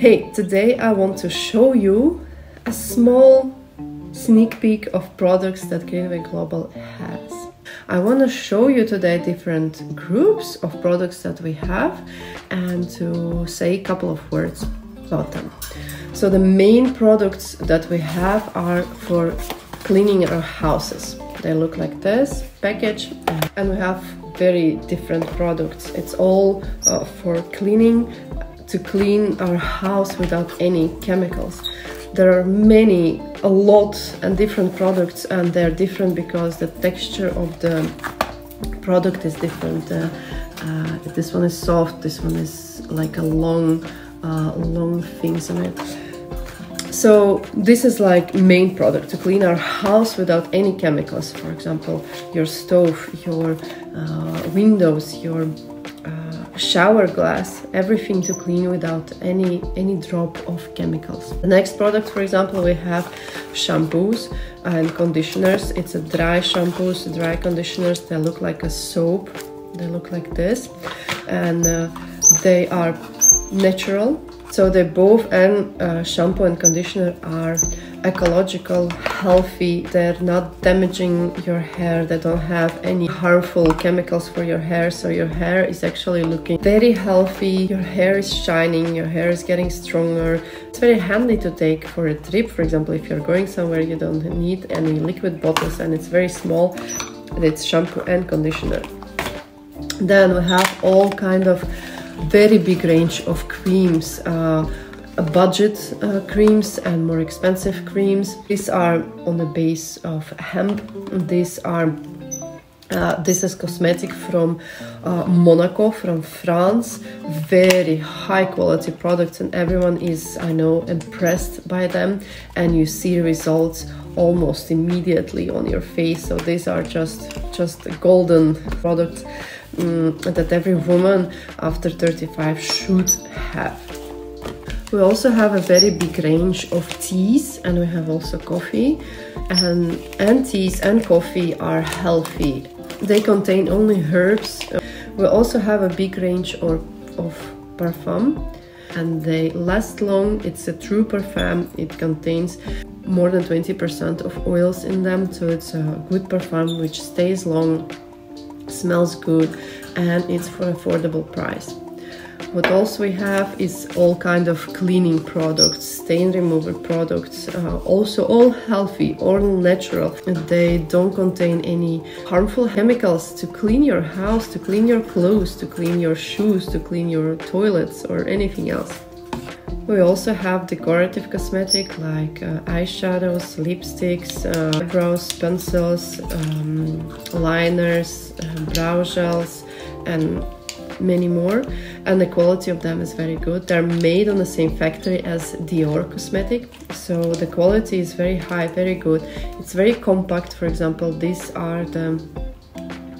Hey, today I want to show you a small sneak peek of products that Greenway Global has. I want to show you today different groups of products that we have and to say a couple of words about them. So the main products that we have are for cleaning our houses. They look like this package and we have very different products. It's all uh, for cleaning to clean our house without any chemicals. There are many, a lot and different products and they're different because the texture of the product is different. Uh, uh, this one is soft, this one is like a long, uh, long things on it. So this is like main product to clean our house without any chemicals. For example, your stove, your uh, windows, your shower glass, everything to clean without any any drop of chemicals. The next product, for example, we have shampoos and conditioners. It's a dry shampoos, dry conditioners. They look like a soap. They look like this, and uh, they are natural so they both and uh, shampoo and conditioner are ecological, healthy. They're not damaging your hair. They don't have any harmful chemicals for your hair. So your hair is actually looking very healthy. Your hair is shining. Your hair is getting stronger. It's very handy to take for a trip. For example, if you're going somewhere, you don't need any liquid bottles and it's very small. It's shampoo and conditioner. Then we have all kind of very big range of creams uh, budget uh, creams and more expensive creams these are on the base of hemp these are uh, this is cosmetic from uh, Monaco, from France. Very high quality products, and everyone is, I know, impressed by them. And you see results almost immediately on your face. So these are just just golden products um, that every woman after 35 should have. We also have a very big range of teas and we have also coffee. And, and teas and coffee are healthy. They contain only herbs. We also have a big range of, of parfum and they last long. It's a true perfume. It contains more than 20% of oils in them, so it's a good perfume which stays long smells good and it's for affordable price. What also we have is all kind of cleaning products stain remover products uh, also all healthy all natural. They don't contain any harmful chemicals to clean your house to clean your clothes to clean your shoes to clean your toilets or anything else we also have decorative cosmetic like uh, eyeshadows, lipsticks, uh, eyebrows, pencils, um, liners, uh, brow gels, and many more. And the quality of them is very good. They're made on the same factory as Dior cosmetic. So the quality is very high very good. It's very compact. For example these are the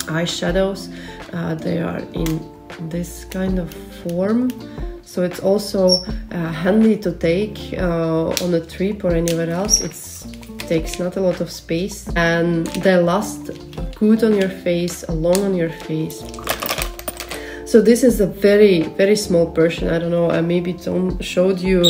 eyeshadows. Uh, they are in this kind of form so it's also uh, handy to take uh, on a trip or anywhere else. It takes not a lot of space and they last good on your face, long on your face. So this is a very, very small portion. I don't know, I maybe don't showed you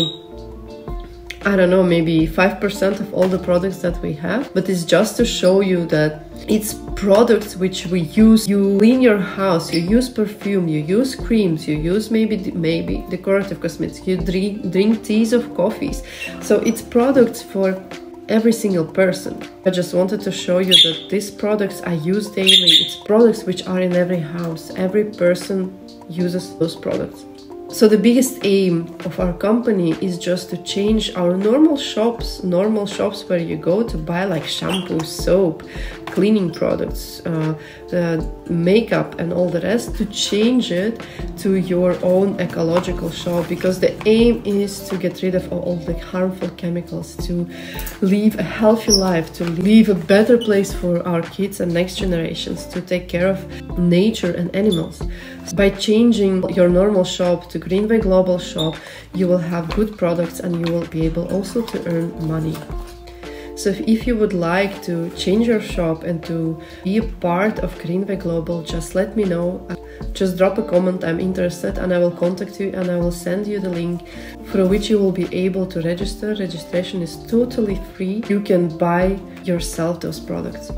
I don't know, maybe 5% of all the products that we have, but it's just to show you that it's products which we use. You clean your house, you use perfume, you use creams, you use maybe maybe decorative cosmetics, you drink, drink teas of coffees. So it's products for every single person. I just wanted to show you that these products I use daily. It's products which are in every house. Every person uses those products. So the biggest aim of our company is just to change our normal shops, normal shops where you go to buy like shampoo, soap, cleaning products, uh, the makeup and all the rest to change it to your own ecological shop because the aim is to get rid of all the harmful chemicals to live a healthy life to leave a better place for our kids and next generations to take care of nature and animals by changing your normal shop to greenway global shop you will have good products and you will be able also to earn money so if you would like to change your shop and to be a part of Greenway Global, just let me know. just drop a comment I'm interested and I will contact you and I will send you the link for which you will be able to register. Registration is totally free. You can buy yourself those products.